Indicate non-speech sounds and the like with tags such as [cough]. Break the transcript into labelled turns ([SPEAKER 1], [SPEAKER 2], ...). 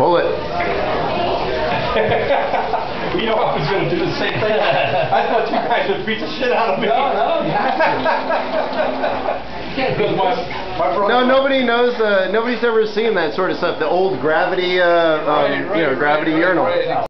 [SPEAKER 1] Pull it. [laughs]
[SPEAKER 2] you know I was going to do the same thing. I thought you guys would beat the shit out of me.
[SPEAKER 3] No, no, [laughs]
[SPEAKER 1] No, nobody knows. Uh, nobody's ever seen that sort of stuff. The old gravity, uh, um,
[SPEAKER 3] Right, right,
[SPEAKER 1] you know, gravity
[SPEAKER 3] right,
[SPEAKER 1] urinal.